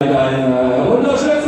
Ein äh, wunderschönes